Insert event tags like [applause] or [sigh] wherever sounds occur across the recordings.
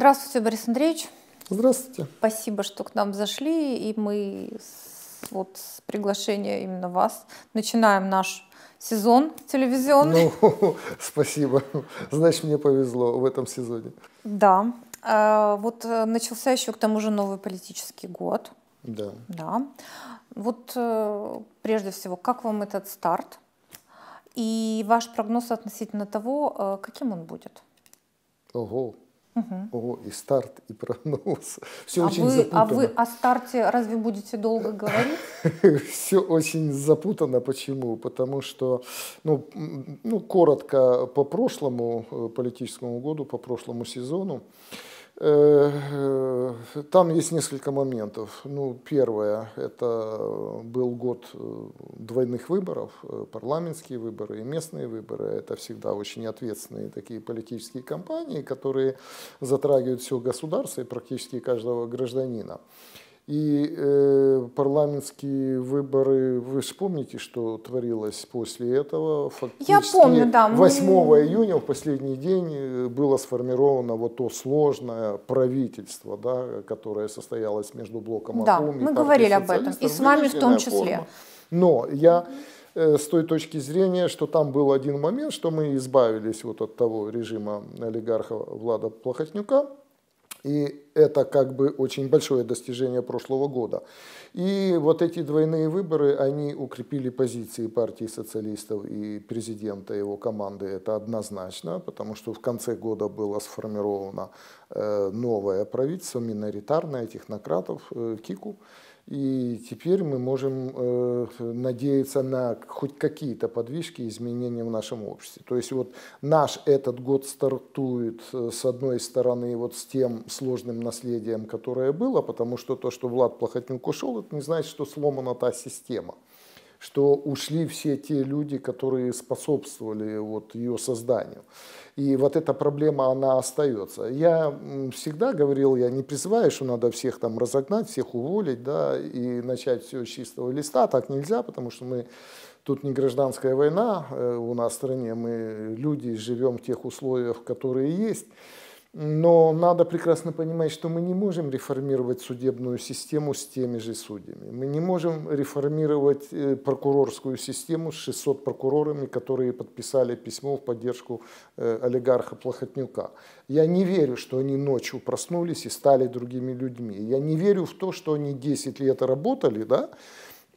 Здравствуйте, Борис Андреевич. Здравствуйте. Спасибо, что к нам зашли, и мы с, вот с приглашения именно вас начинаем наш сезон телевизионный. Ну, [laughs] спасибо. Значит, мне повезло в этом сезоне. Да. А, вот э, начался еще к тому же новый политический год. Да. Да. Вот э, прежде всего, как вам этот старт? И ваш прогноз относительно того, э, каким он будет? Ого. Угу. Ого, и старт, и прогноз. [laughs] Все а очень вы, запутано. А вы о старте разве будете долго говорить? [laughs] Все очень запутано. Почему? Потому что, ну, ну, коротко по прошлому э, политическому году, по прошлому сезону, там есть несколько моментов. Ну, первое, это был год э, двойных выборов, э, парламентские выборы и местные выборы. Это всегда очень ответственные такие политические кампании, которые затрагивают все государство и практически каждого гражданина. И э, парламентские выборы, вы же помните, что творилось после этого? Фактически Я помню, да. 8 июня, в последний день, э, было сформировано вот то сложное правительство, да, которое состоялось между блоком да, АКУМ и мы говорили об этом, и с вами в том числе. Форма. Но я э, с той точки зрения, что там был один момент, что мы избавились вот от того режима олигарха Влада Плохотнюка, и это как бы очень большое достижение прошлого года. И вот эти двойные выборы, они укрепили позиции партии социалистов и президента его команды, это однозначно, потому что в конце года было сформировано э, новое правительство, миноритарное, технократов, э, КИКУ. И теперь мы можем э, надеяться на хоть какие-то подвижки, изменения в нашем обществе. То есть вот наш этот год стартует э, с одной стороны вот с тем сложным наследием, которое было, потому что то, что Влад Плохотнюк ушел, это не значит, что сломана та система что ушли все те люди, которые способствовали вот ее созданию. И вот эта проблема, она остается. Я всегда говорил, я не призываю, что надо всех там разогнать, всех уволить, да, и начать все с чистого листа. Так нельзя, потому что мы Тут не гражданская война э, у нас в стране, мы люди живем в тех условиях, которые есть. Но надо прекрасно понимать, что мы не можем реформировать судебную систему с теми же судьями. Мы не можем реформировать э, прокурорскую систему с 600 прокурорами, которые подписали письмо в поддержку э, олигарха Плохотнюка. Я не верю, что они ночью проснулись и стали другими людьми. Я не верю в то, что они 10 лет работали, да,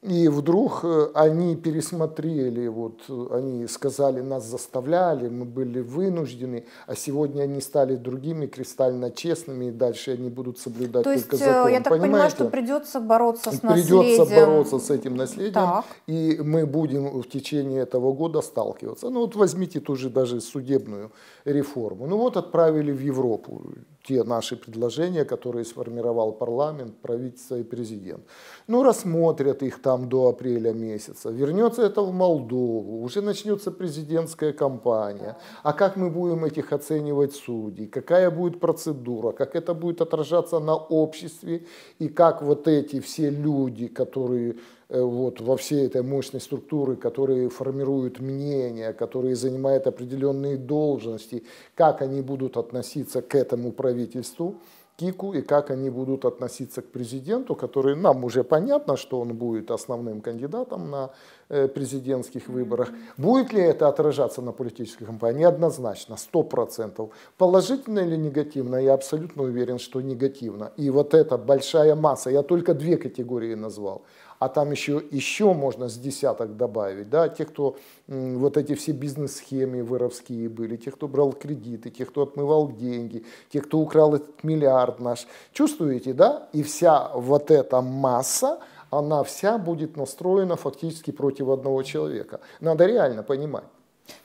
и вдруг э, они пересмотрели, вот они сказали, нас заставляли, мы были вынуждены, а сегодня они стали другими, кристально честными, и дальше они будут соблюдать То только есть, э, закон. я так Понимаете? понимаю, что придется бороться с придется наследием. Придется бороться с этим наследием, так. и мы будем в течение этого года сталкиваться. Ну вот возьмите ту же даже судебную реформу. Ну вот отправили в Европу те наши предложения, которые сформировал парламент, правительство и президент. Ну, рассмотрят их там до апреля месяца. Вернется это в Молдову, уже начнется президентская кампания. А как мы будем этих оценивать судей? Какая будет процедура? Как это будет отражаться на обществе? И как вот эти все люди, которые вот, во всей этой мощной структуры, которые формируют мнения, которые занимают определенные должности, как они будут относиться к этому правительству, Кику, и как они будут относиться к президенту, который нам уже понятно, что он будет основным кандидатом на э, президентских выборах. Будет ли это отражаться на политической кампании? Однозначно, сто процентов. Положительно или негативно? Я абсолютно уверен, что негативно. И вот эта большая масса, я только две категории назвал а там еще, еще можно с десяток добавить, да, те, кто вот эти все бизнес-схемы воровские были, те, кто брал кредиты, те, кто отмывал деньги, те, кто украл этот миллиард наш. Чувствуете, да? И вся вот эта масса, она вся будет настроена фактически против одного человека. Надо реально понимать.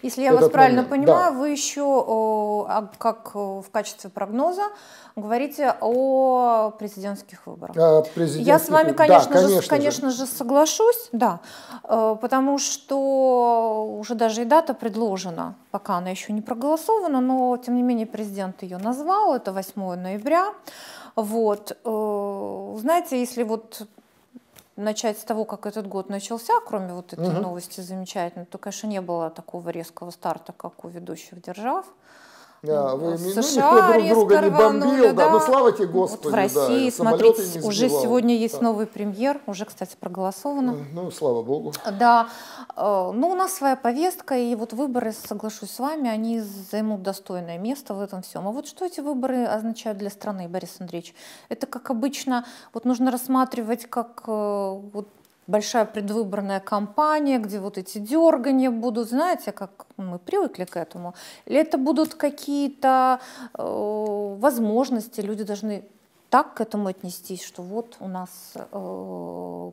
Если я вас правильно момент. понимаю, да. вы еще а, как в качестве прогноза говорите о президентских выборах. А, президентских... Я с вами, конечно, да, конечно, же, конечно же. же соглашусь, да, э, потому что уже даже и дата предложена, пока она еще не проголосована, но тем не менее президент ее назвал, это 8 ноября. Вот. Э, знаете, если вот начать с того, как этот год начался, кроме вот этой угу. новости замечательной, то, конечно, не было такого резкого старта, как у ведущих держав. Вы, ну, США ну, никто друг друга не бомбил, да, да, ну слава тебе Господи. Вот в России, да, смотрите, уже сегодня есть да. новый премьер, уже, кстати, проголосовано. Ну, слава Богу. Да, э, ну у нас своя повестка, и вот выборы, соглашусь с вами, они займут достойное место в этом всем. А вот что эти выборы означают для страны, Борис Андреевич? Это, как обычно, вот нужно рассматривать как э, вот большая предвыборная кампания, где вот эти дергания будут, знаете, как мы привыкли к этому, или это будут какие-то э, возможности, люди должны так к этому отнестись, что вот у нас э,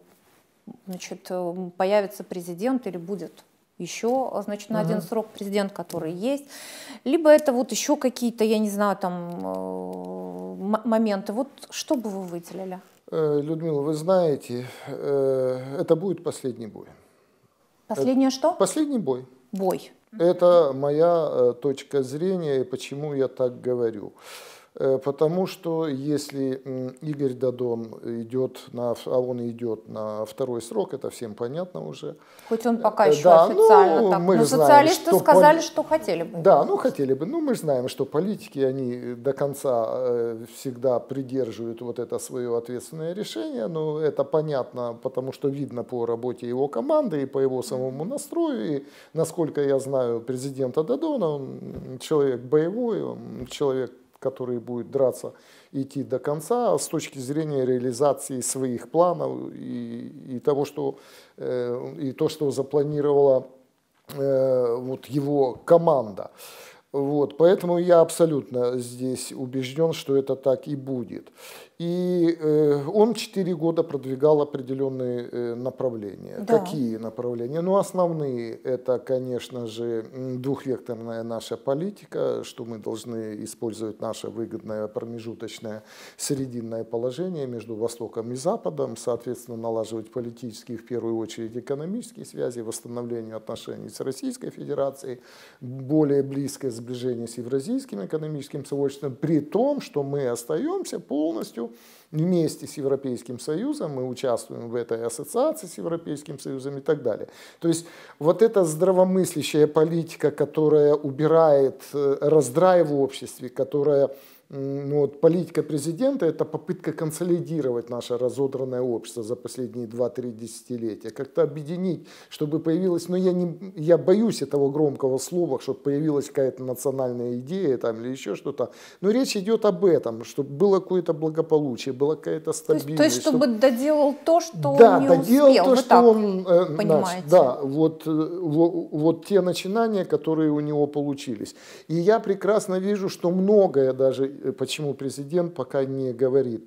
значит, появится президент или будет еще, значит, на один срок президент, который есть, либо это вот еще какие-то, я не знаю, там э, моменты. Вот что бы вы выделили? Э, Людмила, вы знаете, э, это будет последний бой. Последнее что? Последний бой. Бой. Это моя э, точка зрения и почему я так говорю. Э, потому что если Игорь Дадон идет на, а он идет на второй срок, это всем понятно уже. Хоть он пока э, еще да, официально ну, так, мы но социалисты что сказали, что хотели бы. Да, ну хотели бы. Ну мы знаем, что политики, они до конца э, всегда придерживают вот это свое ответственное решение, но это понятно, потому что видно по работе его команды и по его самому настрою. И насколько я знаю президента Дадона, он человек боевой, он человек который будет драться идти до конца с точки зрения реализации своих планов и, и того, что э, и то, что запланировала э, вот его команда. Вот, поэтому я абсолютно здесь убежден, что это так и будет. И э, он 4 года продвигал определенные э, направления. Да. Какие направления? Ну, основные это, конечно же, двухвекторная наша политика, что мы должны использовать наше выгодное промежуточное срединное положение между Востоком и Западом, соответственно, налаживать политические, в первую очередь, экономические связи, восстановление отношений с Российской Федерацией, более близкое сближение с Евразийским экономическим сообществом, при том, что мы остаемся полностью вместе с Европейским Союзом, мы участвуем в этой ассоциации с Европейским Союзом и так далее. То есть вот эта здравомыслящая политика, которая убирает э, раздрай в обществе, которая ну, вот политика президента – это попытка консолидировать наше разодранное общество за последние 2-3 десятилетия, как-то объединить, чтобы появилась, но ну, я, не, я боюсь этого громкого слова, чтобы появилась какая-то национальная идея там, или еще что-то, но речь идет об этом, чтобы было какое-то благополучие, была какая-то стабильность. То есть, то есть чтобы, чтобы доделал то, что да, он не доделал успел, то, что он, э, понимаете? Наш, да, вот, э, вот, вот те начинания, которые у него получились. И я прекрасно вижу, что многое даже почему президент пока не говорит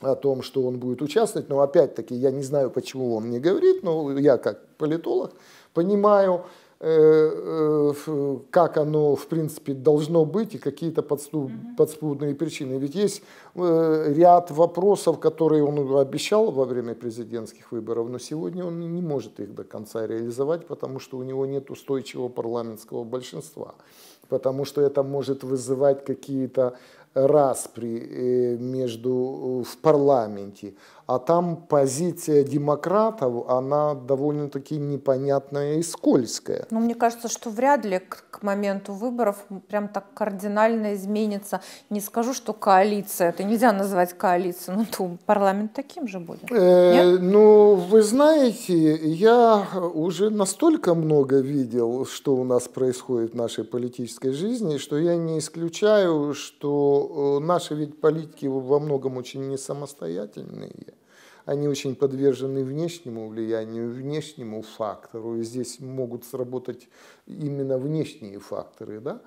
о том, что он будет участвовать. Но опять-таки я не знаю, почему он не говорит, но я как политолог понимаю, э, э, как оно в принципе должно быть и какие-то подспудные причины. Ведь есть ряд вопросов, которые он обещал во время президентских выборов, но сегодня он не может их до конца реализовать, потому что у него нет устойчивого парламентского большинства потому что это может вызывать какие-то распри э, между, в парламенте. А там позиция демократов, она довольно-таки непонятная и скользкая. Ну, мне кажется, что вряд ли к, к моменту выборов прям так кардинально изменится. Не скажу, что коалиция, это нельзя называть коалицией, но то парламент таким же будет. Э, ну, вы знаете, я уже настолько много видел, что у нас происходит в нашей политической жизни, что я не исключаю, что э, наши ведь политики во многом очень не самостоятельные они очень подвержены внешнему влиянию, внешнему фактору, и здесь могут сработать именно внешние факторы, да,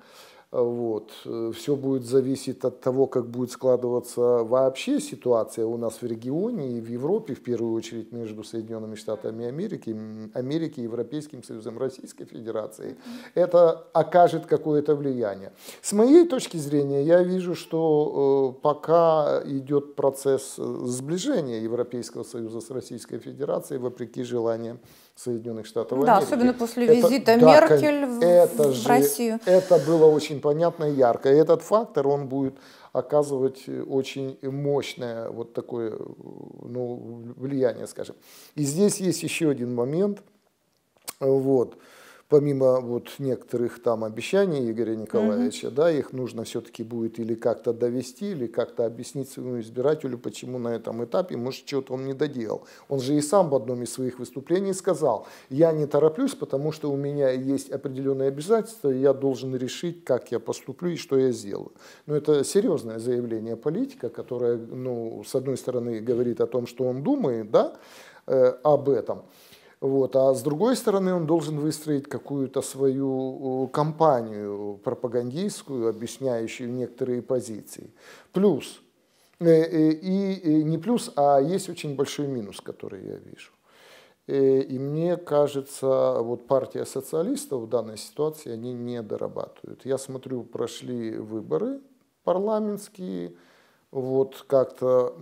вот. Все будет зависеть от того, как будет складываться вообще ситуация у нас в регионе и в Европе, в первую очередь между Соединенными Штатами Америки, Америки, Европейским Союзом, Российской Федерацией. Это окажет какое-то влияние. С моей точки зрения, я вижу, что э, пока идет процесс сближения Европейского Союза с Российской Федерацией, вопреки желаниям Соединенных Штатов да, Америки. особенно после это, визита да, Меркель в, это в же, Россию. Это было очень понятно и ярко. И этот фактор, он будет оказывать очень мощное вот такое ну, влияние, скажем. И здесь есть еще один момент. Вот. Помимо вот некоторых там обещаний Игоря Николаевича, угу. да, их нужно все-таки будет или как-то довести, или как-то объяснить своему избирателю, почему на этом этапе, может, что-то он не доделал. Он же и сам в одном из своих выступлений сказал, я не тороплюсь, потому что у меня есть определенные обязательства, и я должен решить, как я поступлю и что я сделаю. Но это серьезное заявление политика, которое, ну, с одной стороны, говорит о том, что он думает, да, э, об этом, вот. А с другой стороны, он должен выстроить какую-то свою кампанию пропагандистскую, объясняющую некоторые позиции. Плюс, э, э, и не плюс, а есть очень большой минус, который я вижу. Э, и мне кажется, вот партия социалистов в данной ситуации, они не дорабатывают. Я смотрю, прошли выборы парламентские, вот как-то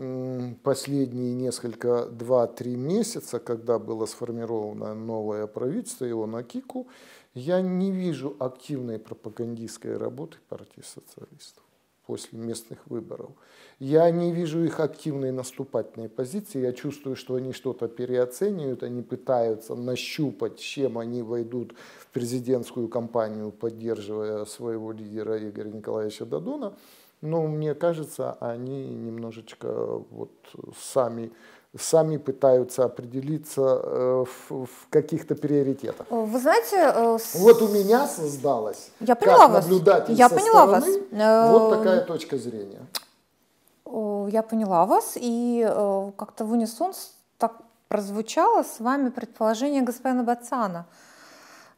последние несколько, два-три месяца, когда было сформировано новое правительство, его на Кику, я не вижу активной пропагандистской работы партии социалистов после местных выборов. Я не вижу их активной наступательной позиции. Я чувствую, что они что-то переоценивают, они пытаются нащупать, чем они войдут в президентскую кампанию, поддерживая своего лидера Игоря Николаевича Дадона. Но мне кажется, они немножечко вот сами, сами пытаются определиться э, в, в каких-то приоритетах. Вы знаете... Э, вот у меня создалась, я поняла как вас. наблюдатель я со поняла стороны, вас. вот такая точка зрения. Я поняла вас, и э, как-то в унисон так прозвучало с вами предположение господина Бацана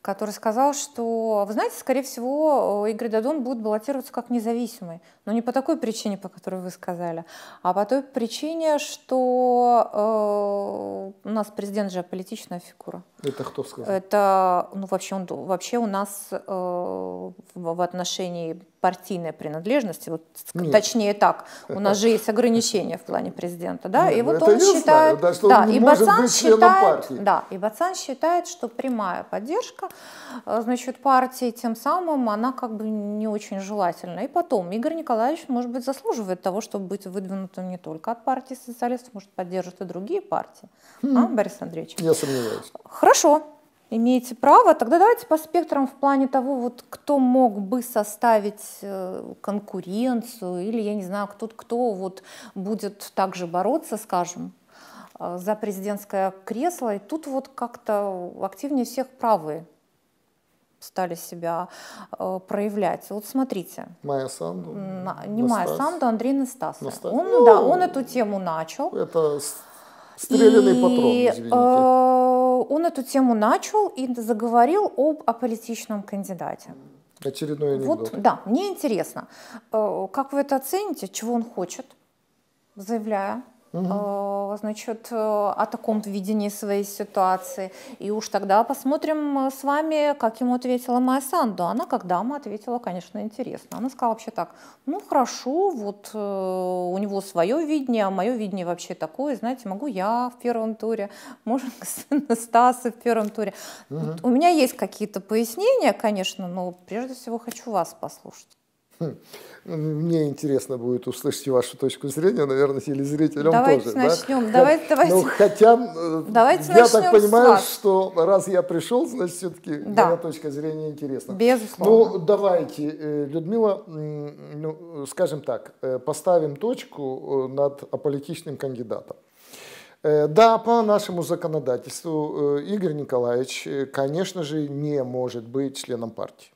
который сказал, что, вы знаете, скорее всего, Игорь Дадон будет баллотироваться как независимый. Но не по такой причине, по которой вы сказали, а по той причине, что э, у нас президент же политичная фигура. Это кто сказал? Это, ну, вообще, он, вообще у нас э, в, в отношении партийной принадлежности, вот, точнее так, у нас же есть ограничения в [laughs] плане президента, да, Нет, и вот он считает, знаю, да, что да, он не и Бацан считает, да, и Бацан считает, что прямая поддержка, э, значит, партии тем самым она как бы не очень желательна. И потом Игорь Николаевич, может быть, заслуживает того, чтобы быть выдвинутым не только от партии социалистов, может поддерживать и другие партии, хм. а, Борис Андреевич? Я сомневаюсь. Хорошо, имеете право. Тогда давайте по спектрам в плане того, вот, кто мог бы составить э, конкуренцию, или, я не знаю, кто, кто вот будет также бороться, скажем, э, за президентское кресло. И тут вот как-то активнее всех правые стали себя э, проявлять. Вот смотрите. Майя Санду. На, не Майя Санду, Андрей Настасов. Настас... Он, ну, да, он эту тему начал. Это стрелянный и, патрон, извините. Э, он эту тему начал и заговорил об аполитичном кандидате. Очередной анекдот. Вот, да, мне интересно, э, как вы это оцените, чего он хочет, заявляя угу. значит, э, о таком видении своей ситуации. И уж тогда посмотрим э, с вами, как ему ответила Майя Санду. Она, как дама, ответила, конечно, интересно. Она сказала вообще так, ну хорошо, вот у него свое видение, а мое видение вообще такое, знаете, могу я в первом туре, может, [laughs] Стас в первом туре. Угу. Вот у меня есть какие-то пояснения, конечно, но прежде всего хочу вас послушать. Мне интересно будет услышать вашу точку зрения, наверное, телезрителям давайте тоже. Начнем. Да? Давайте, давайте. Ну, хотя, э, давайте я так понимаю, что раз я пришел, значит, все-таки да. моя точка зрения интересна. Безусловно. Ну, давайте, э, Людмила, ну, скажем так, э, поставим точку над аполитичным кандидатом. Да, по нашему законодательству Игорь Николаевич, конечно же, не может быть членом партии.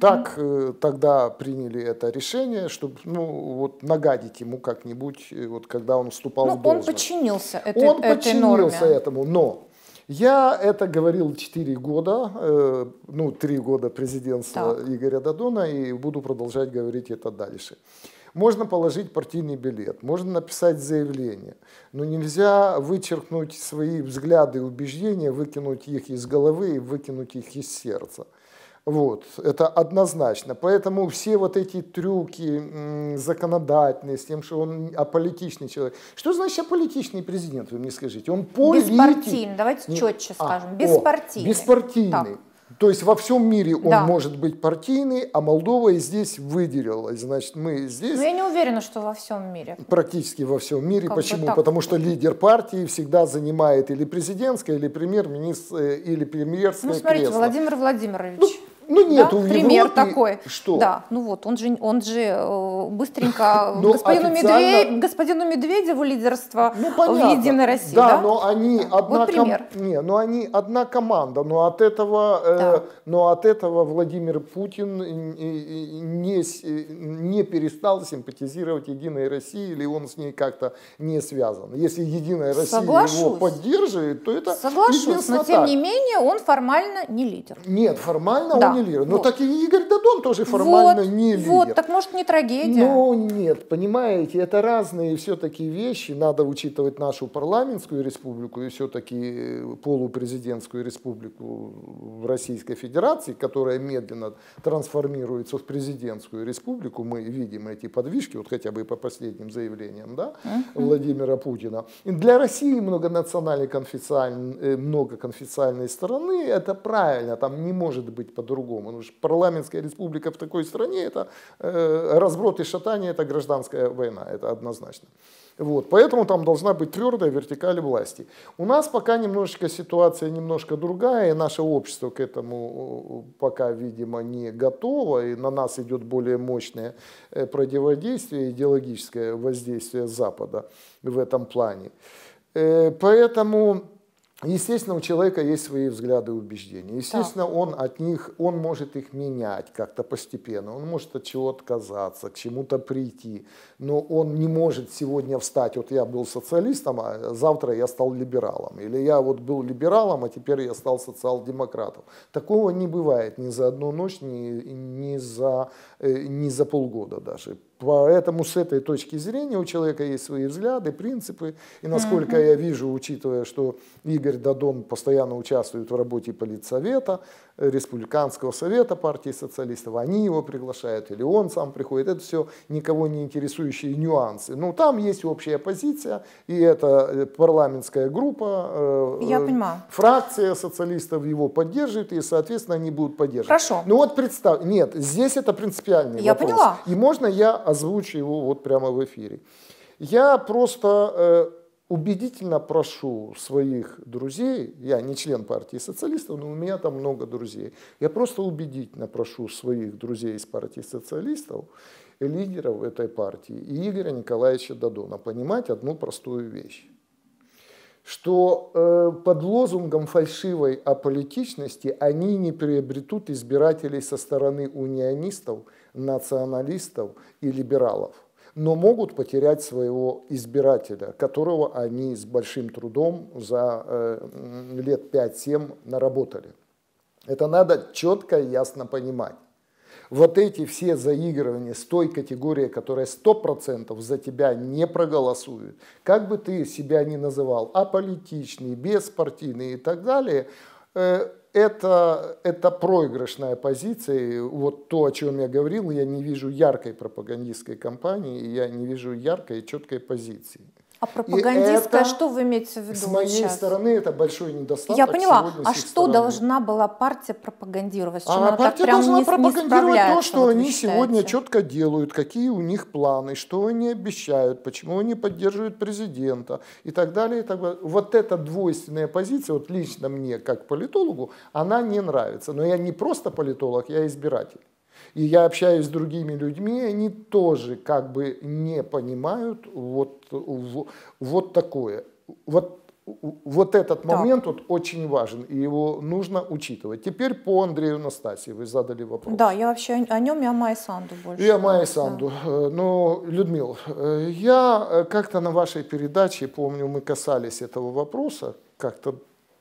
Так э, тогда приняли это решение, чтобы ну, вот, нагадить ему как-нибудь, э, вот, когда он вступал ну, в должность. Он подчинился этой, Он этой подчинился норме. этому, но я это говорил 4 года, э, ну, 3 года президентства так. Игоря Дадона, и буду продолжать говорить это дальше. Можно положить партийный билет, можно написать заявление, но нельзя вычеркнуть свои взгляды и убеждения, выкинуть их из головы и выкинуть их из сердца. Вот, это однозначно. Поэтому все вот эти трюки законодательные, с тем, что он аполитичный человек. Что значит аполитичный президент, вы мне скажите? Он политик. Беспартийный, давайте четче а, скажем. Беспартийный. О, беспартийный. Так. То есть во всем мире он да. может быть партийный, а Молдова и здесь выделилась. Значит, мы здесь... Но я не уверена, что во всем мире. Практически во всем мире. Как Почему? Потому что лидер партии всегда занимает или президентское, или премьер-министр, э, или премьерское Ну, смотрите, кресло. Владимир Владимирович. Ну, ну нет, да? у Пример такой. Что? Да, ну вот, он же, он же э, быстренько [laughs] но господину, официально... Медведь, господину Медведеву лидерство ну, в Единой России. Да, да? но они да. одна вот пример. Ком... Не, но они одна команда, но от этого, э, да. э, но от этого Владимир Путин не, не перестал симпатизировать Единой России или он с ней как-то не связан. Если Единая Россия Соглашусь. его поддерживает, то это Соглашусь, но тем так. не менее он формально не лидер. Нет, формально да. он не лидер. Ну вот. так и Игорь Дадон тоже формально вот, не лидер. Вот, так может не трагедия? Ну нет, понимаете, это разные все-таки вещи. Надо учитывать нашу парламентскую республику и все-таки полупрезидентскую республику в Российской Федерации, которая медленно трансформируется в президентскую республику. Мы видим эти подвижки, вот хотя бы по последним заявлениям да, uh-huh. Владимира Путина. И для России многонациональной конфессиональной, э, многоконфессиональной страны это правильно, там не может быть по-другому по-другому. Ну, парламентская республика в такой стране, это э, разброд и шатание, это гражданская война, это однозначно. Вот, поэтому там должна быть твердая вертикаль власти. У нас пока немножечко ситуация немножко другая, и наше общество к этому э, пока, видимо, не готово, и на нас идет более мощное э, противодействие, идеологическое воздействие Запада в этом плане. Э, поэтому Естественно, у человека есть свои взгляды и убеждения. Естественно, да. он от них, он может их менять как-то постепенно. Он может от чего отказаться, к чему-то прийти. Но он не может сегодня встать, вот я был социалистом, а завтра я стал либералом. Или я вот был либералом, а теперь я стал социал-демократом. Такого не бывает ни за одну ночь, ни, ни, за, э, ни за полгода даже. Поэтому с этой точки зрения у человека есть свои взгляды, принципы. И насколько mm-hmm. я вижу, учитывая, что Игорь Дадон постоянно участвует в работе политсовета, Республиканского совета партии социалистов, они его приглашают, или он сам приходит. Это все никого не интересующие нюансы. Но там есть общая позиция, и это э, парламентская группа, э, я понимаю. фракция социалистов его поддерживает, и, соответственно, они будут поддерживать. Хорошо. Ну вот представь, нет, здесь это принципиальный я вопрос. Поняла. И можно я озвучу его вот прямо в эфире. Я просто э, убедительно прошу своих друзей, я не член партии социалистов, но у меня там много друзей, я просто убедительно прошу своих друзей из партии социалистов, лидеров этой партии, и Игоря Николаевича Дадона понимать одну простую вещь что э, под лозунгом фальшивой аполитичности они не приобретут избирателей со стороны унионистов, националистов и либералов но могут потерять своего избирателя, которого они с большим трудом за э, лет 5-7 наработали. Это надо четко и ясно понимать. Вот эти все заигрывания с той категорией, которая 100% за тебя не проголосует, как бы ты себя ни называл, аполитичный, беспартийный и так далее, э, это, это проигрышная позиция. Вот то, о чем я говорил, я не вижу яркой пропагандистской кампании, я не вижу яркой и четкой позиции. А пропагандистская, что вы имеете в виду? С моей сейчас? стороны это большой недостаток. Я поняла. А что стороны. должна была партия пропагандировать? Чем а партия должна не, пропагандировать не то, что вот они сегодня четко делают, какие у них планы, что они обещают, почему они поддерживают президента и так далее. И так далее. Вот эта двойственная позиция, вот лично мне как политологу, она не нравится. Но я не просто политолог, я избиратель. И я общаюсь с другими людьми, они тоже как бы не понимают вот, вот такое. Вот вот этот момент вот очень важен, и его нужно учитывать. Теперь по Андрею Настасии вы задали вопрос. Да, я вообще о нем и о Майе Санду больше. И о Майе Санду. Да. Э, но, Людмила, э, я э, как-то на вашей передаче, помню, мы касались этого вопроса, как-то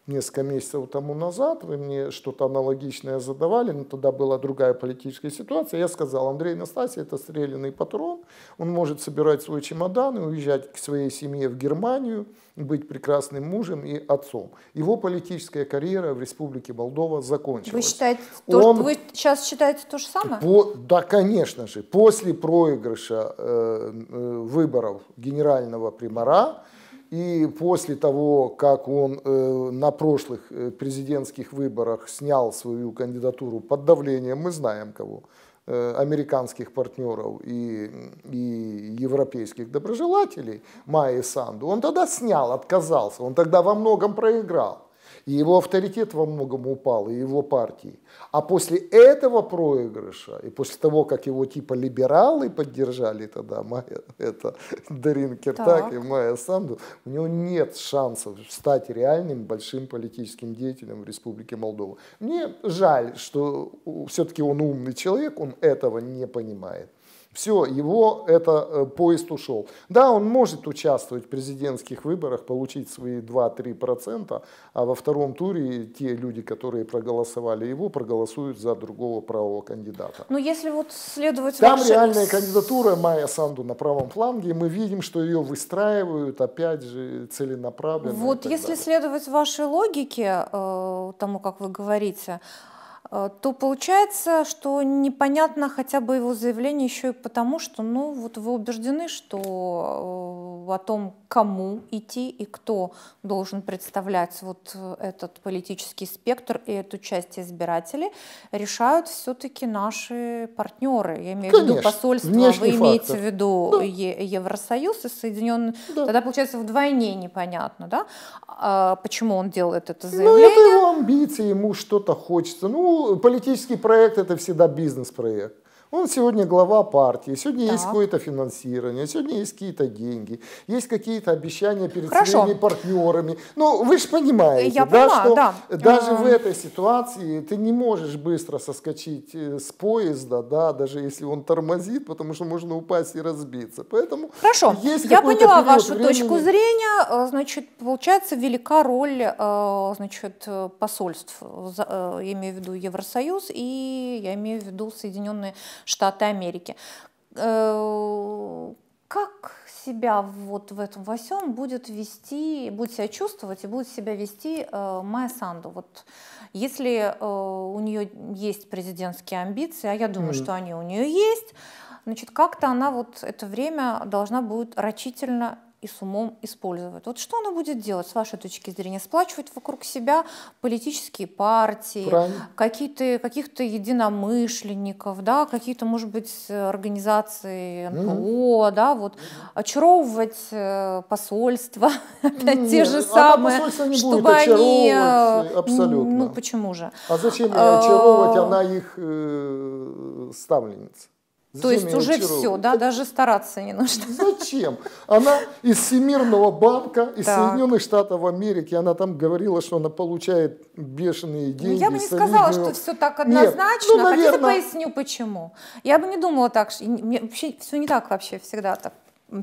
несколько месяцев тому назад, вы мне что-то аналогичное задавали, но тогда была другая политическая ситуация. Я сказал, Андрей Настасий это стрелянный патрон, он может собирать свой чемодан и уезжать к своей семье в Германию, быть прекрасным мужем и отцом. Его политическая карьера в Республике Молдова закончилась. Вы считаете, он, вы сейчас считаете то же самое? По, да, конечно же. После проигрыша э, э, выборов генерального примара И после того, как он э, на прошлых э, президентских выборах снял свою кандидатуру под давлением, мы знаем кого, э, американских партнеров и, и европейских доброжелателей, Майи Санду, он тогда снял, отказался, он тогда во многом проиграл. И его авторитет во многом упал, и его партии. А после этого проигрыша, и после того, как его типа либералы поддержали тогда, Майя, это Дарин Киртак и Майя Санду, у него нет шансов стать реальным большим политическим деятелем в Республике Молдова. Мне жаль, что все-таки он умный человек, он этого не понимает. Все, его это э, поезд ушел. Да, он может участвовать в президентских выборах, получить свои 2-3%, а во втором туре те люди, которые проголосовали его, проголосуют за другого правого кандидата. Но если вот следовать Там вашей... реальная кандидатура Майя Санду на правом фланге, и мы видим, что ее выстраивают, опять же, целенаправленно. Вот если далее. следовать вашей логике, э, тому, как вы говорите, то получается, что непонятно хотя бы его заявление еще и потому, что ну, вот вы убеждены, что э, о том, кому идти и кто должен представлять вот э, этот политический спектр и эту часть избирателей, решают все-таки наши партнеры. Я имею Конечно, в виду посольство, вы имеете фактор. в виду да. Евросоюз и Соединенные... Да. Тогда получается вдвойне непонятно, да? А почему он делает это заявление? Ну, это его амбиции, ему что-то хочется. Ну, политический проект это всегда бизнес-проект. Он сегодня глава партии, сегодня так. есть какое-то финансирование, сегодня есть какие-то деньги, есть какие-то обещания перед Хорошо. своими партнерами. Ну, вы же понимаете, Я да, понимаю, что да. даже а... в этой ситуации ты не можешь быстро соскочить э, с поезда, да, даже если он тормозит, потому что можно упасть и разбиться. Поэтому Хорошо, есть я поняла вашу времени... точку зрения. Э, значит, получается велика роль э, значит, посольств, я имею в виду Евросоюз и я имею в виду Соединенные Штаты Америки. Э, как себя вот в этом во всем будет вести, будет себя чувствовать и будет себя вести э, Майя Санду? Вот если э, у нее есть президентские амбиции, а я думаю, mm-hmm. что они у нее есть, значит, как-то она вот это время должна будет рачительно и с умом использовать. Вот что она будет делать, с вашей точки зрения? Сплачивать вокруг себя политические партии, какие-то, каких-то единомышленников, да, какие-то, может быть, организации НПО, угу. да, вот, очаровывать э, посольства, [laughs] опять те же самые, чтобы они... Э, абсолютно. Ну, почему же? А зачем очаровывать, она их э, ставленница? То есть уже все, да, даже стараться не нужно. Зачем? Она из Всемирного банка, из так. Соединенных Штатов Америки, она там говорила, что она получает бешеные деньги. Ну, я бы не сказала, что все так однозначно. Нет, ну, наверное... Хотите поясню, почему? Я бы не думала так, мне вообще все не так вообще всегда так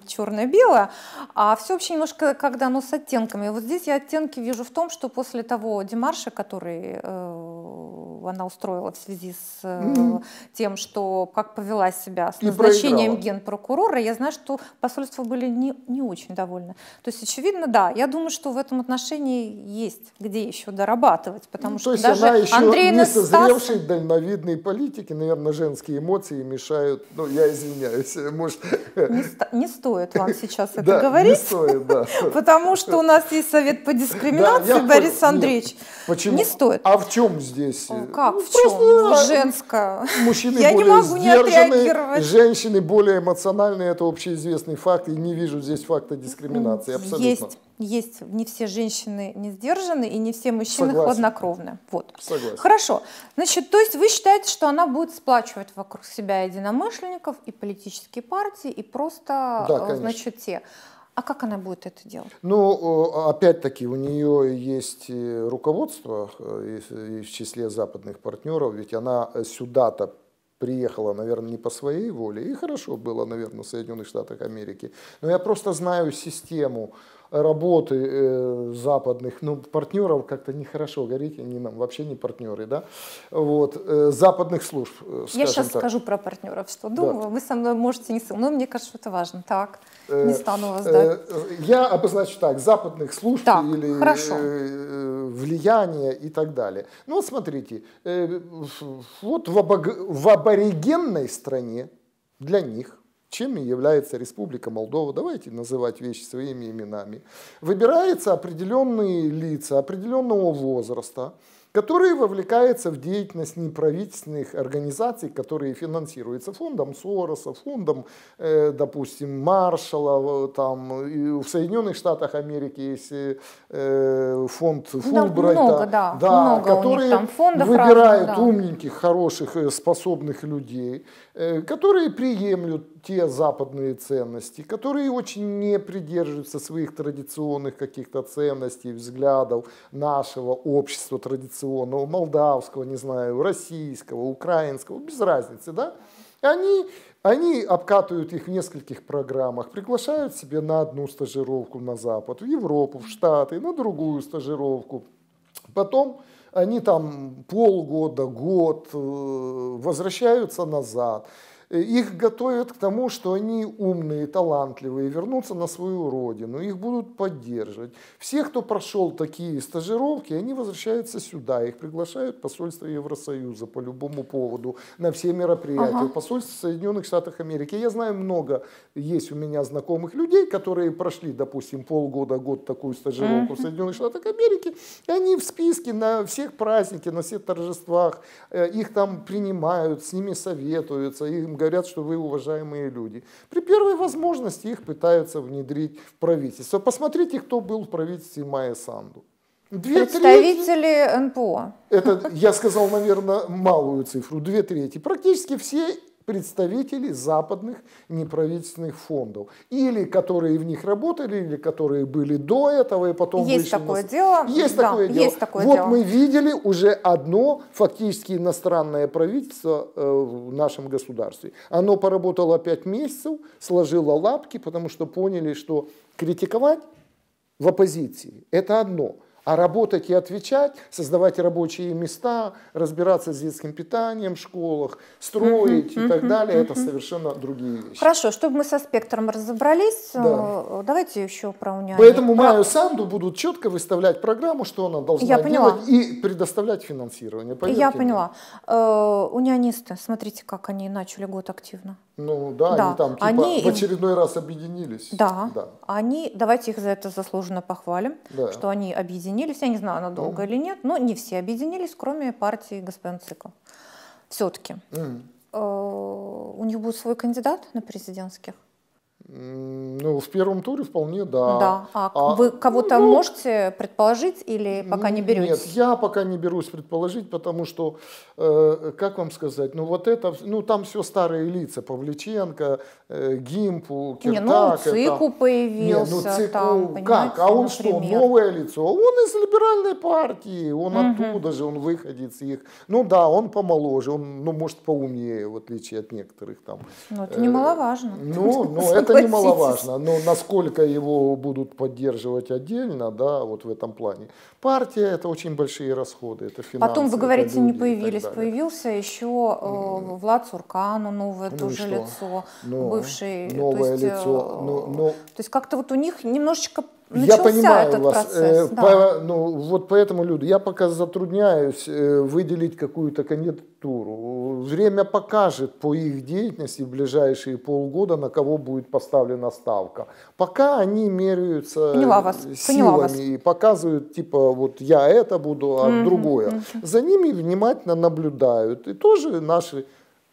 черное-белое, а все вообще немножко когда оно с оттенками. Вот здесь я оттенки вижу в том, что после того демарша, который э, она устроила в связи с э, mm-hmm. тем, что как повела себя с назначением генпрокурора, я знаю, что посольства были не, не очень довольны. То есть, очевидно, да, я думаю, что в этом отношении есть где еще дорабатывать, потому ну, что даже она еще Андрей не созревшей Стас... дальновидной политики, наверное, женские эмоции мешают, ну, я извиняюсь, [laughs] может... Не, не стоит вам сейчас [laughs] это говорить. [laughs] Потому что у нас есть совет по дискриминации, Борис. Андреевич. Нет. Почему? Не стоит. А в чем здесь? Как ну, в чем? Просто, Женское. Мужчины Я более не могу не отреагировать. Женщины более эмоциональные, это общеизвестный факт, и не вижу здесь факта дискриминации, абсолютно. Есть есть не все женщины не сдержаны и не все мужчины Согласен. хладнокровны. Вот. Согласен. Хорошо. Значит, то есть вы считаете, что она будет сплачивать вокруг себя единомышленников и политические партии, и просто, да, э, значит, те. А как она будет это делать? Ну, опять-таки, у нее есть руководство э, в числе западных партнеров, ведь она сюда-то приехала, наверное, не по своей воле, и хорошо было, наверное, в Соединенных Штатах Америки. Но я просто знаю систему работы э, западных ну, партнеров, как-то нехорошо говорить, они нам вообще не партнеры, да, вот, э, западных служб, э, Я сейчас так. скажу про партнеров, что думаю, да. вы со мной можете не но мне кажется, что это важно. Так, э, не стану вас. Э, я обозначу так, западных служб так, или хорошо. Э, влияния и так далее. Ну, вот смотрите, э, вот в аборигенной стране для них чем является Республика Молдова, давайте называть вещи своими именами, выбираются определенные лица определенного возраста, которые вовлекаются в деятельность неправительственных организаций, которые финансируются фондом Сороса, фондом, э, допустим, Маршалла, там, в Соединенных Штатах Америки есть э, фонд Фулбрайта, да, много, да, да, много которые там выбирают разных, да. умненьких, хороших, э, способных людей, которые приемлют те западные ценности, которые очень не придерживаются своих традиционных каких-то ценностей, взглядов нашего общества традиционного, молдавского, не знаю, российского, украинского, без разницы, да? Они, они обкатывают их в нескольких программах, приглашают себе на одну стажировку на Запад, в Европу, в Штаты, на другую стажировку. Потом они там полгода, год э, возвращаются назад их готовят к тому, что они умные, талантливые, вернутся на свою родину, их будут поддерживать. Все, кто прошел такие стажировки, они возвращаются сюда, их приглашают посольство Евросоюза по любому поводу на все мероприятия, ага. посольство Соединенных Штатов Америки. Я знаю много, есть у меня знакомых людей, которые прошли, допустим, полгода, год такую стажировку в Соединенных Штатах Америки, и они в списке на всех праздниках, на всех торжествах, э, их там принимают, с ними советуются, им говорят, что вы уважаемые люди. При первой возможности их пытаются внедрить в правительство. Посмотрите, кто был в правительстве Майя Санду. Две Представители трети, НПО. Это, я сказал, наверное, малую цифру, две трети. Практически все представители западных неправительственных фондов. Или которые в них работали, или которые были до этого и потом есть вышли такое на... дело. Есть да, такое дело. Есть такое вот дело. мы видели уже одно фактически иностранное правительство э, в нашем государстве. Оно поработало пять месяцев, сложило лапки, потому что поняли, что критиковать в оппозиции это одно – а работать и отвечать, создавать рабочие места, разбираться с детским питанием в школах, строить и так далее, это совершенно другие вещи. Хорошо, чтобы мы со спектром разобрались, да. Э, давайте еще про униане. Поэтому про... Майю Санду будут четко выставлять программу, что она должна Я делать поняла. и предоставлять финансирование. Я мне. поняла. Э, унионисты, смотрите, как они начали год активно. Ну да, да. они там типа они... в очередной раз объединились. Да. да. Они, давайте их за это заслуженно похвалим, да. что они объединились. Я не знаю, надолго mm. или нет, но не все объединились, кроме партии господин Цикл. Все-таки. Mm. Э, у них будет свой кандидат на президентских? Ну, в первом туре вполне да. Да. А, а вы кого-то ну, можете предположить или пока не берете? Нет, я пока не берусь предположить, потому что, э, как вам сказать, ну вот это, ну там все старые лица, Павличенко, Гимпу, Киртак. Не, ну Цику это... появился не, ну, Цику, там, Как? А он например. что, новое лицо? Он из либеральной партии, он угу. оттуда же, он выходит их. Ну да, он помоложе, он, ну может поумнее, в отличие от некоторых там. Ну это немаловажно. Ну, [laughs] ну это немаловажно. Но насколько его будут поддерживать отдельно, да, вот в этом плане. Партия – это очень большие расходы, это финансы. Потом, вы говорите, не появились. Появился еще э, Влад Суркану, новое ну тоже лицо, ну, бывший. Новое то есть, лицо. Э, ну, ну, то есть как-то вот у них немножечко я понимаю этот вас. Процесс, э, да. по, ну, вот поэтому, люди, я пока затрудняюсь э, выделить какую-то кандидатуру. Время покажет по их деятельности в ближайшие полгода, на кого будет поставлена ставка. Пока они меряются Поняла вас. силами Поняла вас. и показывают, типа, вот я это буду, а mm-hmm. другое. Mm-hmm. За ними внимательно наблюдают. И тоже наши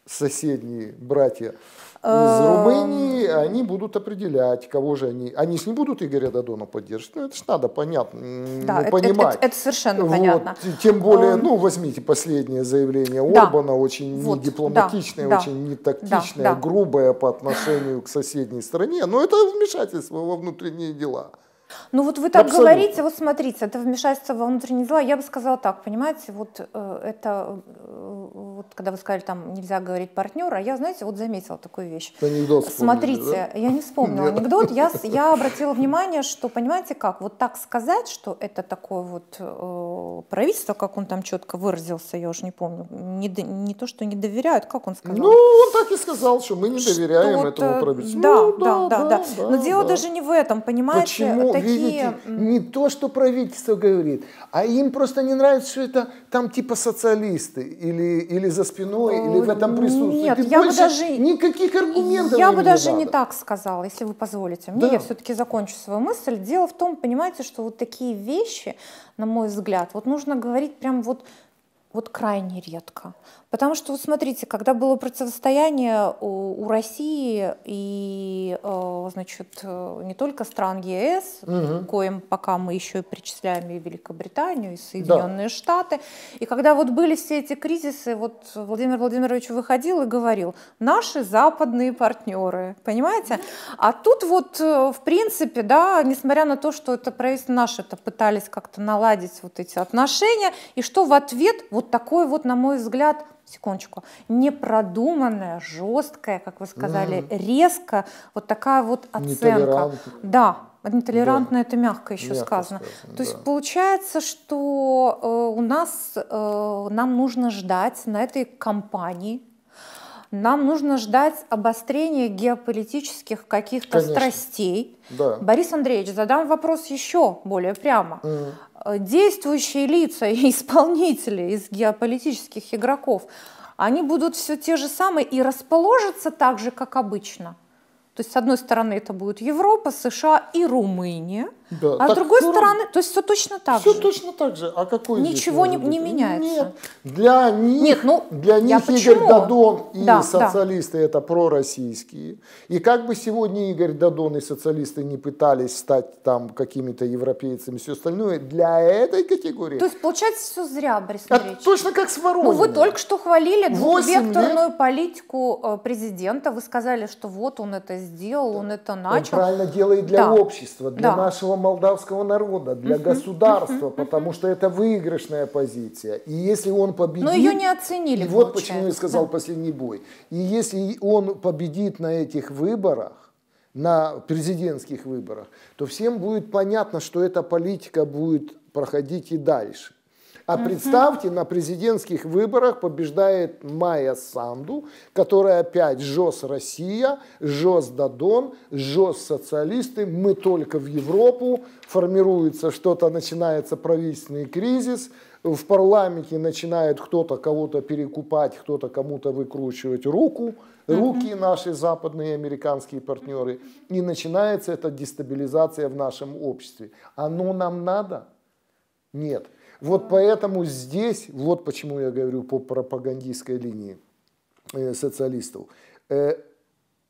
соседние братья из эм. Румынии они будут определять, кого же они. Они же не будут Игоря Дадона поддерживать. Ну, это же надо понятно, да, ну, это, понимать. Это, это, совершенно вот. понятно. Тем более, um, ну, возьмите последнее заявление да. Орбана, очень вот, недипломатичное, да, очень нетактичное, да. грубое по отношению к соседней стране. Но это вмешательство во внутренние дела. Ну вот вы так Абсолютно. говорите, вот смотрите, это вмешательство во внутренние дела. Я бы сказала так, понимаете, вот э, это, э, вот когда вы сказали, там нельзя говорить партнера, я, знаете, вот заметила такую вещь. Анекдот Смотрите, да? я не вспомнила Нет. анекдот, я, я обратила [laughs] внимание, что, понимаете как, вот так сказать, что это такое вот э, правительство, как он там четко выразился, я уже не помню, не, не то, что не доверяют, как он сказал? Ну, он так и сказал, что мы не доверяем что этому правительству. Да, ну, да, да, да, да, да. Но дело да. даже не в этом, понимаете? Почему? Такие... видите, не то, что правительство говорит, а им просто не нравится, что это там типа социалисты или, или за спиной, или в этом присутствуют. Нет, я бы даже... Никаких аргументов Я бы даже не, не так сказала, если вы позволите. Мне да. я все-таки закончу свою мысль. Дело в том, понимаете, что вот такие вещи, на мой взгляд, вот нужно говорить прям вот вот крайне редко. Потому что, вот смотрите, когда было противостояние у, у России и, э, значит, э, не только стран ЕС, угу. коим пока мы еще и причисляем и Великобританию, и Соединенные да. Штаты, и когда вот были все эти кризисы, вот Владимир Владимирович выходил и говорил, наши западные партнеры, понимаете? А тут вот, э, в принципе, да, несмотря на то, что это правительство наше, это пытались как-то наладить вот эти отношения, и что в ответ вот такой вот, на мой взгляд, секундочку, непродуманная, жесткая, как вы сказали, mm. резко, вот такая вот оценка. Да, нетолерантно да. это мягко еще мягко сказано. сказано. То да. есть получается, что э, у нас э, нам нужно ждать на этой кампании нам нужно ждать обострения геополитических каких-то страстей. Да. Борис Андреевич, задам вопрос еще более прямо. Mm. Действующие лица и [laughs] исполнители из геополитических игроков, они будут все те же самые и расположатся так же, как обычно – то есть, с одной стороны, это будет Европа, США и Румыния, да. а так, с другой ну, стороны, то есть все точно так все же. Все точно так же. А какой Ничего не, не меняется. Нет. Для них, Нет, ну, для них Игорь почему? Дадон и да, социалисты да. это пророссийские. И как бы сегодня Игорь Дадон и социалисты не пытались стать там какими-то европейцами и все остальное, для этой категории. То есть получается все зря, Борис а точно как с Ворониным. Ну вы только что хвалили двухвекторную политику э, президента. Вы сказали, что вот он это сделал, он это начал. Он правильно делает для да. общества, для да. нашего молдавского народа, для uh государства, uh потому что это выигрышная позиция. И если он победит... Но ее не оценили, И вот почему я сказал да. последний бой. И если он победит на этих выборах, на президентских выборах, то всем будет понятно, что эта политика будет проходить и дальше. А представьте, на президентских выборах побеждает Майя Санду, которая опять жёс Россия, жёс Дадон, жёс социалисты, мы только в Европу, формируется что-то, начинается правительственный кризис, в парламенте начинает кто-то кого-то перекупать, кто-то кому-то выкручивать руку, руки наши западные американские партнеры, и начинается эта дестабилизация в нашем обществе. Оно нам надо? Нет. Вот поэтому здесь, вот почему я говорю по пропагандистской линии э, социалистов, э,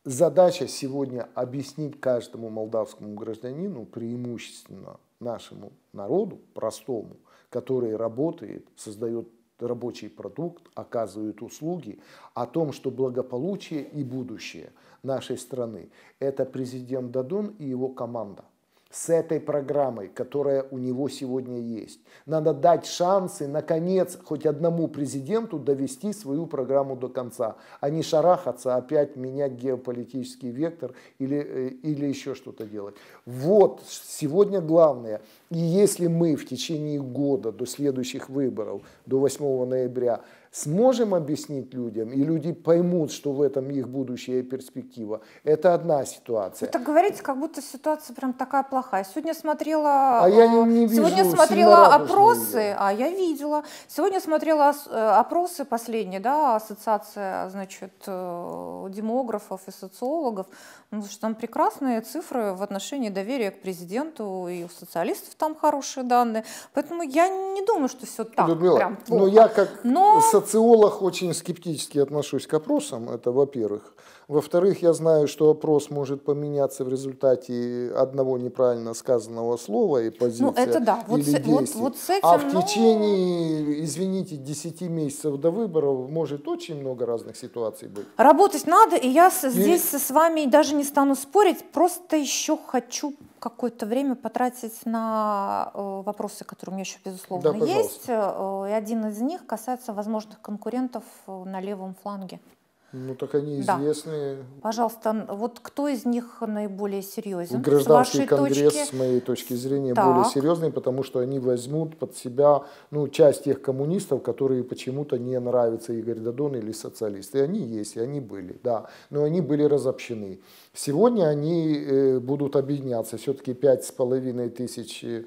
задача сегодня объяснить каждому молдавскому гражданину, преимущественно нашему народу, простому, который работает, создает рабочий продукт, оказывает услуги, о том, что благополучие и будущее нашей страны – это президент Дадон и его команда – с этой программой, которая у него сегодня есть. Надо дать шансы, наконец, хоть одному президенту довести свою программу до конца, а не шарахаться, опять менять геополитический вектор или, э, или еще что-то делать. Вот сегодня главное. И если мы в течение года до следующих выборов, до 8 ноября, сможем объяснить людям, и люди поймут, что в этом их будущая перспектива, это одна ситуация. Вы так говорите, как будто ситуация прям такая плохая. Сегодня смотрела, а я не, не вижу, сегодня смотрела опросы, а я видела. Сегодня смотрела э, опросы последние, да, ассоциация, значит, э, демографов и социологов. Ну, что там прекрасные цифры в отношении доверия к президенту, и у социалистов там хорошие данные. Поэтому я не думаю, что все так Людмила, прям плохо. Но я как Но... социолог очень скептически отношусь к опросам, это во-первых. Во-вторых, я знаю, что опрос может поменяться в результате одного неправильно сказанного слова и позиции ну, это да. вот или с. Вот, вот с этим, а в ну... течение, извините, 10 месяцев до выборов может очень много разных ситуаций быть. Работать надо, и я и... здесь с вами даже не стану спорить, просто еще хочу какое-то время потратить на э, вопросы, которые у меня еще, безусловно, да, есть. Э, и один из них касается возможных конкурентов э, на левом фланге. Ну так они известные. Да. Пожалуйста, вот кто из них наиболее серьезен? Гражданский с конгресс, точки? с моей точки зрения, так. более серьезный, потому что они возьмут под себя ну, часть тех коммунистов, которые почему-то не нравятся Игорь Дадон или социалисты. И они есть, и они были, да. Но они были разобщены. Сегодня они э, будут объединяться. Все-таки пять с половиной тысяч Э,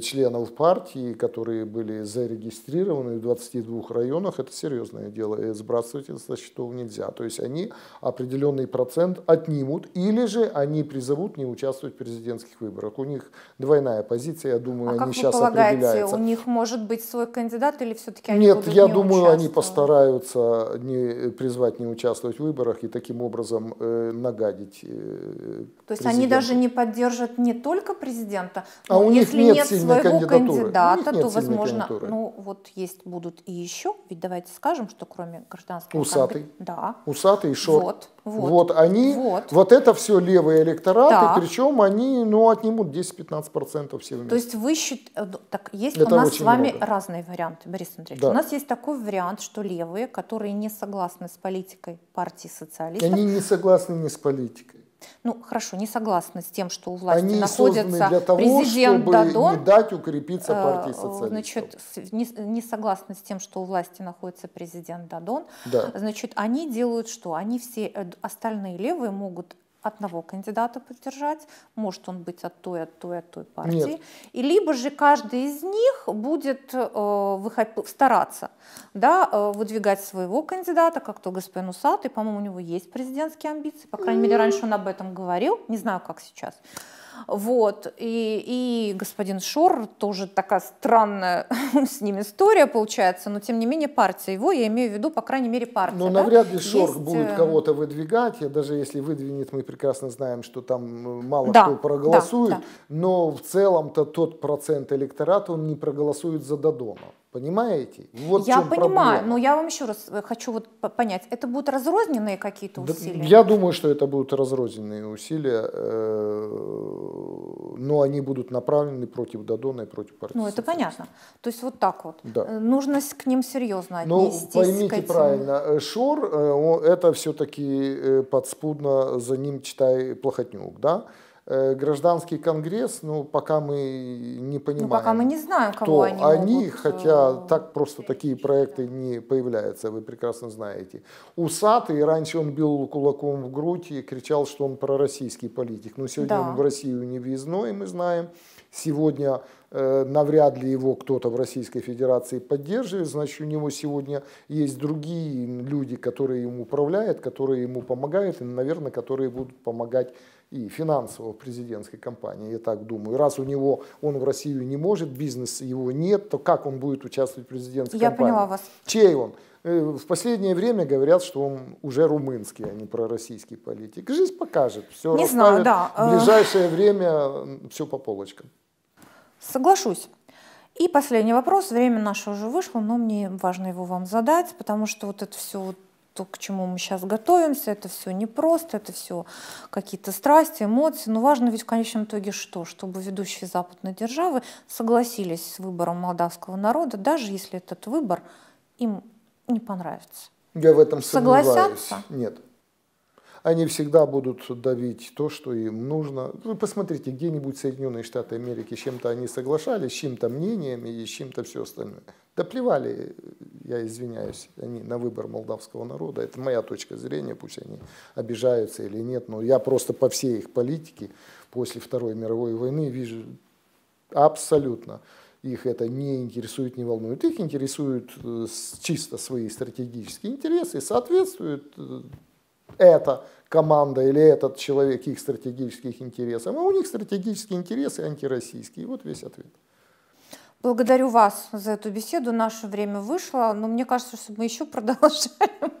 членов партии, которые были зарегистрированы в 22 районах, это серьезное дело, и сбрасывать это со счетов нельзя. То есть они определенный процент отнимут, или же они призовут не участвовать в президентских выборах. У них двойная позиция, я думаю, а они как сейчас вы полагаете, определяются. у них может быть свой кандидат или все-таки они Нет, будут я не думаю, они постараются не, призвать не участвовать в выборах и таким образом э, нагадить э, То есть они даже не поддержат не только президента, а у них нет, своего кандидатуры. кандидата, то, возможно, ну вот есть будут и еще, ведь давайте скажем, что кроме гражданского... Усатый. Да. Усатый, Шор. Вот. Вот, вот они, вот. вот это все левые электораты, да. причем они, ну, отнимут 10-15% все вместе. То есть вы считаете, э, так есть это у нас с вами много. разные варианты, Борис Андреевич. Да. У нас есть такой вариант, что левые, которые не согласны с политикой партии социалистов. Они не согласны не с политикой ну хорошо, не согласна с тем, что у власти Они находится для того, президент чтобы Дадон, не дать укрепиться э, партии социалистов. Значит, не, не согласна с тем, что у власти находится президент Дадон. Да. Значит, они делают что? Они все э, остальные левые могут одного кандидата поддержать, может он быть от той, от той, от той партии, Нет. и либо же каждый из них будет э, выход, стараться да, э, выдвигать своего кандидата, как то господин Усатый, по-моему, у него есть президентские амбиции, по крайней мере, раньше он об этом говорил, не знаю, как сейчас. Вот. И, и господин Шор, тоже такая странная [laughs] с ним история получается, но тем не менее партия его, я имею в виду, по крайней мере, партия. Ну, да? навряд ли Шор Есть... будет э, кого-то выдвигать, и даже если выдвинет, мы прекрасно знаем, что там мало да, кто проголосует, да, да. но в целом-то тот процент электората, он не проголосует за Дадона. Понимаете? Вот я понимаю, проблема. но я вам еще раз э, хочу вот понять, это будут разрозненные какие-то усилия? Я думаю, что это будут разрозненные усилия, э, но они будут направлены против Дадона и против партии. Ну, это понятно. То есть вот так вот. Да. Э, нужно к ним серьезно ну, отнестись. Ну, поймите этим... правильно, Шор, это все-таки подспудно за ним, читай, Плохотнюк, да? Э, гражданский конгресс, ну, пока мы не понимаем. Ну, пока мы не знаем, кого они они могут... хотя так просто такие проекты не появляются, вы прекрасно знаете. Усатый, раньше он бил кулаком в грудь и кричал, что он пророссийский политик. Но сегодня да. он в Россию не въездной, мы знаем. Сегодня э, навряд ли его кто-то в Российской Федерации поддерживает, значит, у него сегодня есть другие люди, которые ему управляют, которые ему помогают, и, наверное, которые будут помогать и финансово в президентской кампании, я так думаю. Раз у него, он в Россию не может, бизнес его нет, то как он будет участвовать в президентской я кампании? Я поняла вас. Чей он? Э, в последнее время говорят, что он уже румынский, а не пророссийский политик. Жизнь покажет. Все не знаю, да. В ближайшее время все по полочкам. Соглашусь. И последний вопрос. Время наше уже вышло, но мне важно его вам задать, потому что вот это все вот то, к чему мы сейчас готовимся, это все непросто, это все какие-то страсти, эмоции. Но важно ведь в конечном итоге что? Чтобы ведущие западной державы согласились с выбором молдавского народа, даже если этот выбор им не понравится. Я в этом Согласятся? Нет. Они всегда будут давить то, что им нужно. Вы посмотрите, где-нибудь Соединенные Штаты Америки, с чем-то они соглашались, с чем-то мнениями и с чем-то все остальное. Да плевали, я извиняюсь, они на выбор молдавского народа. Это моя точка зрения, пусть они обижаются или нет, но я просто по всей их политике после Второй мировой войны вижу абсолютно их это не интересует, не волнует. Их интересуют э, чисто свои стратегические интересы, соответствует э, эта команда или этот человек их стратегических интересам, а у них стратегические интересы антироссийские. Вот весь ответ. Благодарю вас за эту беседу. Наше время вышло, но мне кажется, что мы еще продолжаем.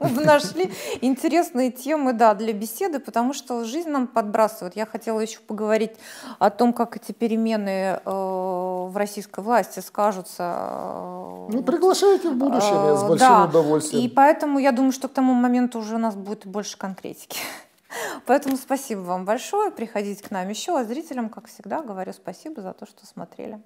[laughs] Мы нашли интересные темы да, для беседы, потому что жизнь нам подбрасывает. Я хотела еще поговорить о том, как эти перемены э, в российской власти скажутся. Э, ну, приглашайте в будущем, я с большим да. удовольствием. И поэтому я думаю, что к тому моменту уже у нас будет больше конкретики. [laughs] Поэтому спасибо вам большое. Приходите к нам еще. А зрителям, как всегда, говорю спасибо за то, что смотрели.